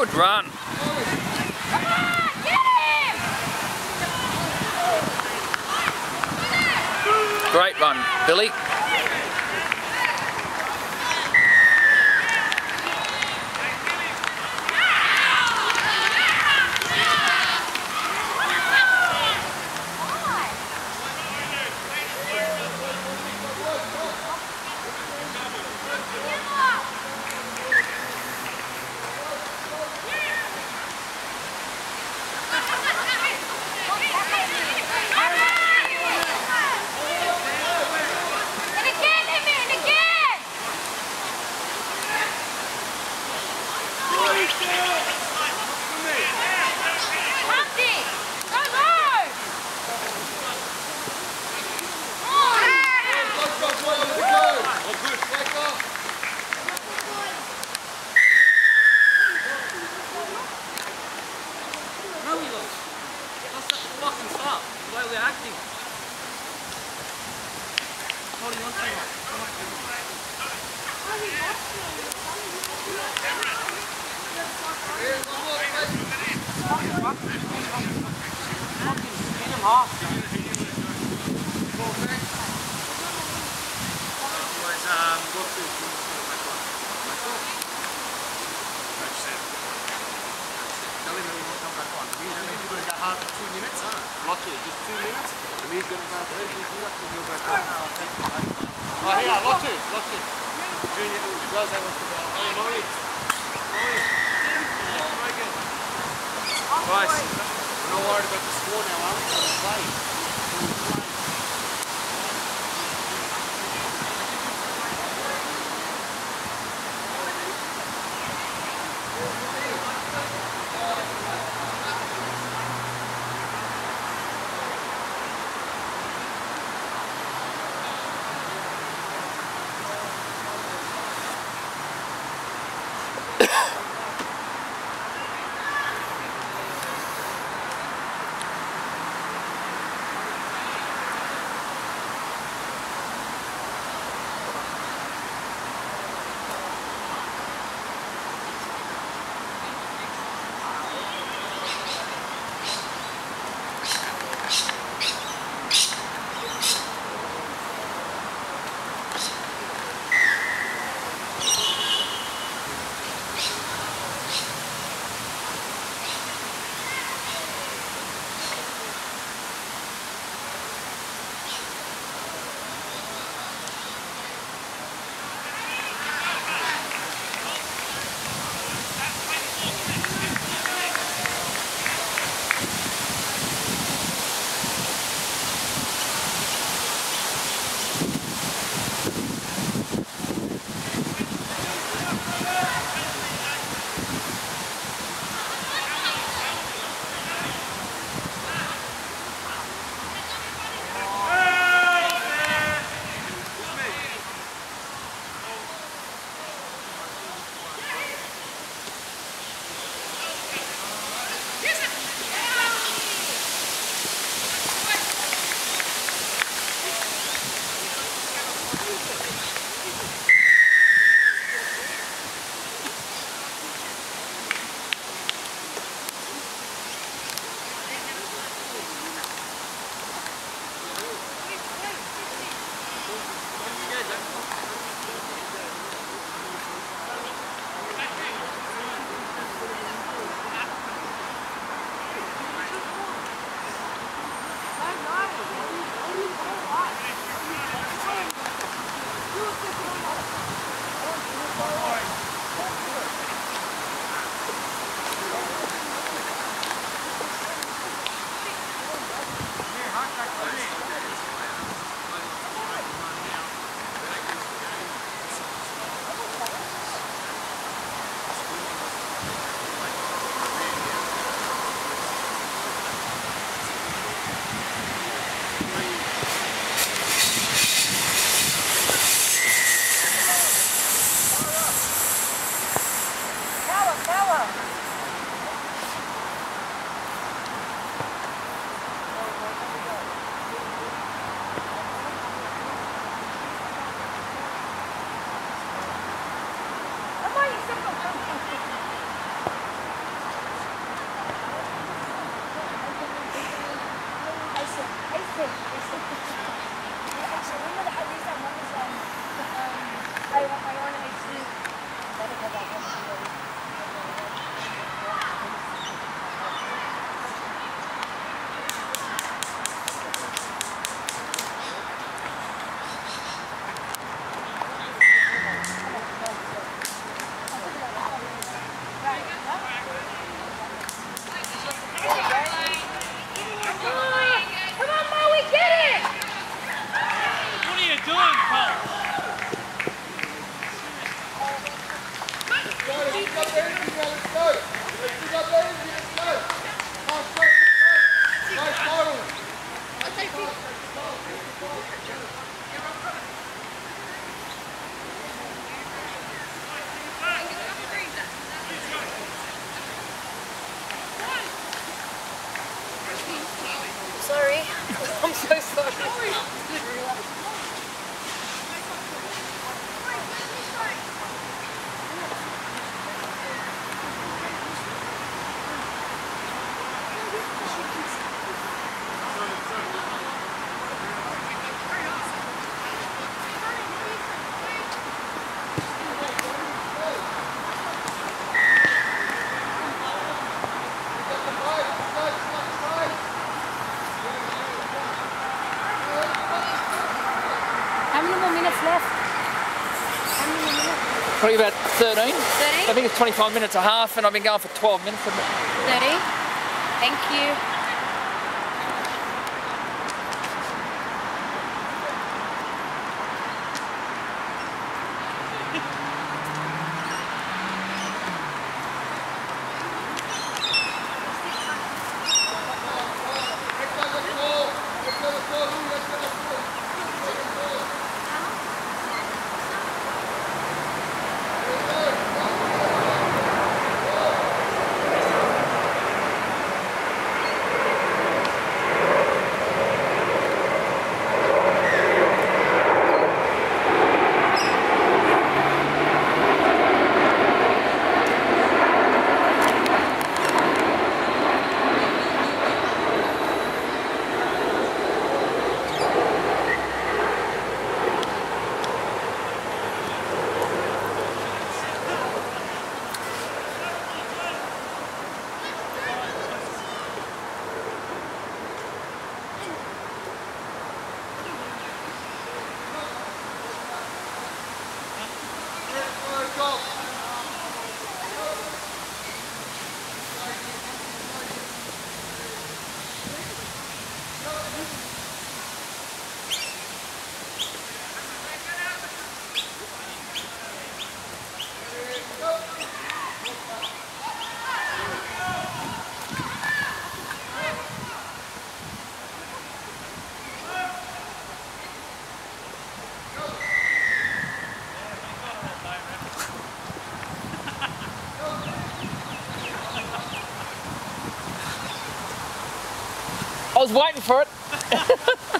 Good run. Come on, get him! Great run, Billy. Oh, hang on, lock two, lock two. Junior, you guys have one for that. Hey, Molly. Molly. Guys, we're not worried about the score now, are we? We're going to play. Bye. Probably about 13. 30? I think it's 25 minutes a half, and I've been going for 12 minutes. 30? Thank you. I was waiting for it.